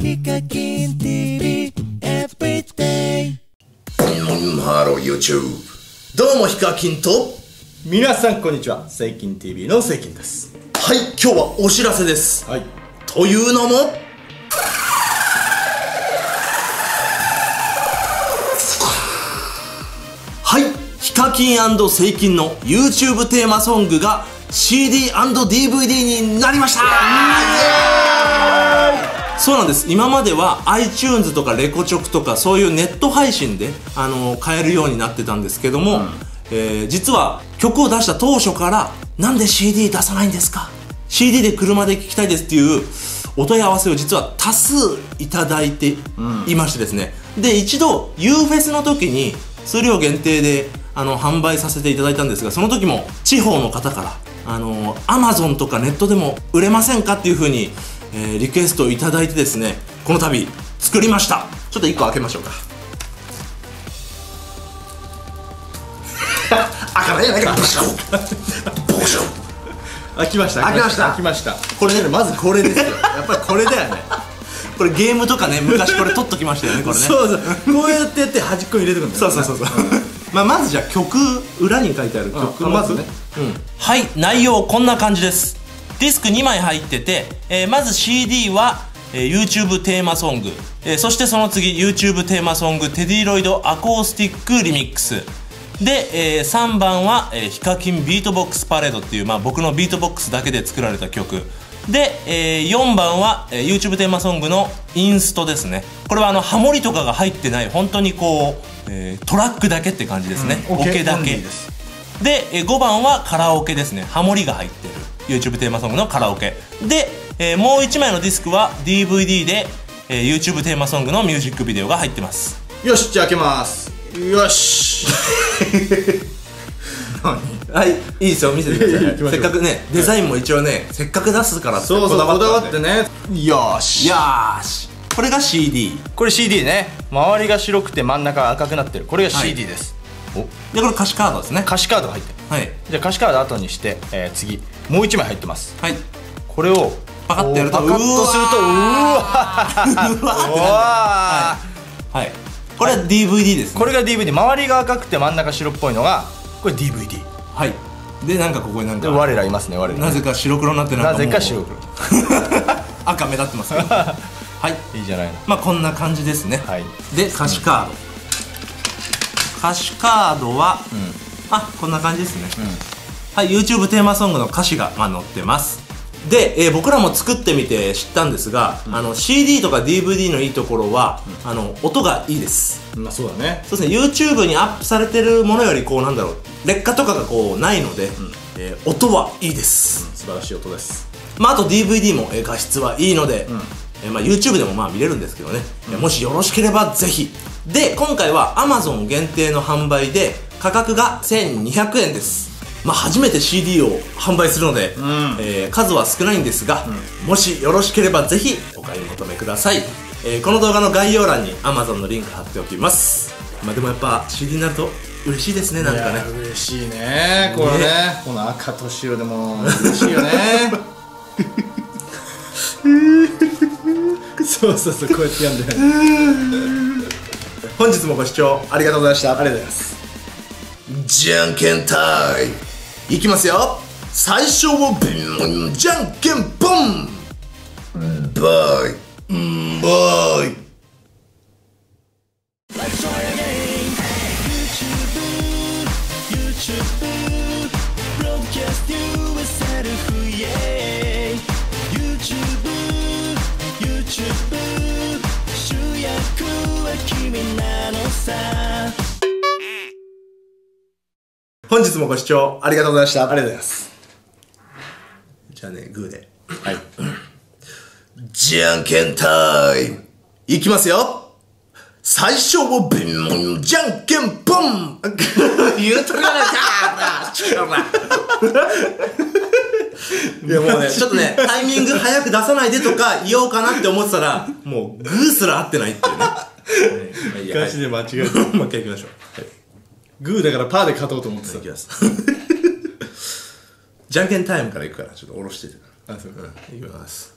ヒカキン TV ロー YouTube どうもヒカキンと。皆さんこんにちは。セイキン TV のセイキンです。はい今日はお知らせです。はい。というのもはいヒカキンセイキンの YouTube テーマソングが CD&DVD になりましたそうなんです。今までは iTunes とかレコチョクとかそういうネット配信で、あの買えるようになってたんですけども、えー実は曲を出した当初からなんで CD 出さないんですか？CD で車で聴きたいですっていうお問い合わせを実は多数いただいていましてですね、で一度 U フェスの時に数量限定であの販売させていただいたんですがその時も地方の方からあの Amazon とかネットでも売れませんかっていう風に、えーリクエストをいただいてですねこの度作りました。ちょっと1個開けましょうか。開かないじゃないかボシショ開きました開きました。開きました。これねまずこれですよ。やっぱりこれだよね。これゲームとかね昔これ取っときましたよねこれね。そうそう。こうやってやって端っこに入れてくんだよそうそうそうそう。まあまずじゃあ曲裏に書いてある曲のあまずね。はい内容こんな感じですディスク2枚入ってて、えーまず CD は、えー YouTube テーマソング、えーそしてその次 YouTube テーマソング TeddyLoid アコースティックリミックス。で、え3番は、えーヒカキンビートボックスパレードっていう、まあ、僕のビートボックスだけで作られた曲。で、え4番は、えー YouTube テーマソングのインストですね。これはあのハモリとかが入ってない本当にこう、えートラックだけって感じですね、うんオケだけ。です。でえー5番はカラオケですね。ハモリが入ってる YouTube テーマソングのカラオケ。で、えーもう1枚のディスクは DVD で、えー YouTube テーマソングのミュージックビデオが入ってます。よしじゃあ開けます。よし。はいいいですよ見せてください。せっかくねデザインも一応ねせっかく出すからってそうそうこだわってね。ねよし。よーし。これが CD これ CD ね。周りが白くて真ん中が赤くなってる。これがはい。CD です、お。でこれ歌詞カードですね。歌詞カードが入ってる。はい。じゃあ歌詞カード後にして、えー次もう1枚入ってます。はい。これをパカッてやるとパカッとするとうわうわー。ってなる。うわはい。これは DVD ですね。これが DVD 周りが赤くて真ん中白っぽいのがこれ DVD はい。でなんかここになんかで我らいますね我らなぜか白黒になってなんかなもうぜか白黒。赤目立ってますけど はい。いいじゃない。のまあこんな感じですね、はい。で歌詞カード、歌詞カードは、あこんな感じですね、はい YouTube テーマソングの歌詞が、まあ、載ってます。で、えー僕らも作ってみて知ったんですが、あの CD とか DVD のいいところは、あの音がいいです。まあそうだね。そうですね。YouTube にアップされてるものよりこうなんだろう劣化とかがこうないので、えー音はいいです、素晴らしい音です。まあ、あと DVD もえー画質はいいので、えーまあ、YouTube でもまあ見れるんですけどね、えーもしよろしければぜひ。で今回は Amazon 限定の販売で価格が1200円ですまあ初めて CD を販売するので、えー数は少ないんですが、もしよろしければぜひお買い求めください、えーこの動画の概要欄に Amazon のリンク貼っておきます。まあでもやっぱ CD になると嬉しいですねなんかね。嬉しいねこれね。この赤と白でも嬉しいよね。そうそうそうこうやってやんだよね。本日もご視聴ありがとうございました。ありがとうございます。じゃんけんタイムいきますよ。最初はビンじゃんけんポン。バイ。うんバイ Broadcast yourself yeah 本日もご視聴ありがとうございました。ありがとうございます。じゃあねグーで。はい。じゃんけんタイム。いきますよ。最初はビンじゃんけんポン 言うとかなか いやもうね、ちょっとね、タイミング早く出さないでとか言おうかなって思ってたら、もうグーすら合ってないっていうね。ガチで間違えたもう一回行きましょう。はいグーだからパーで勝とうと思ってたいきます。じゃんけんタイムから行くから、ちょっと下ろしてて。あそううん、いきます。